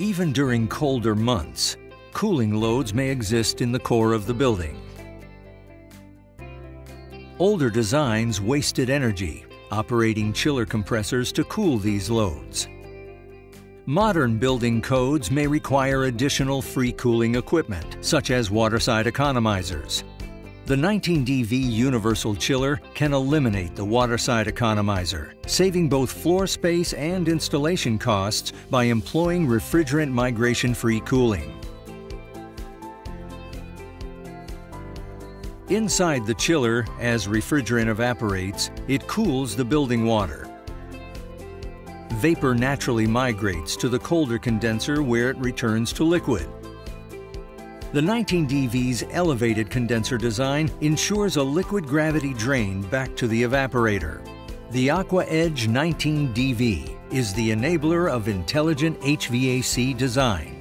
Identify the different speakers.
Speaker 1: Even during colder months, cooling loads may exist in the core of the building. Older designs wasted energy, operating chiller compressors to cool these loads. Modern building codes may require additional free cooling equipment, such as waterside economizers. The 19DV Universal Chiller can eliminate the waterside economizer, saving both floor space and installation costs by employing refrigerant migration-free cooling. Inside the chiller, as refrigerant evaporates, it cools the building water. Vapor naturally migrates to the colder condenser where it returns to liquid. The 19DV's elevated condenser design ensures a liquid gravity drain back to the evaporator. The AquaEdge 19DV is the enabler of intelligent HVAC design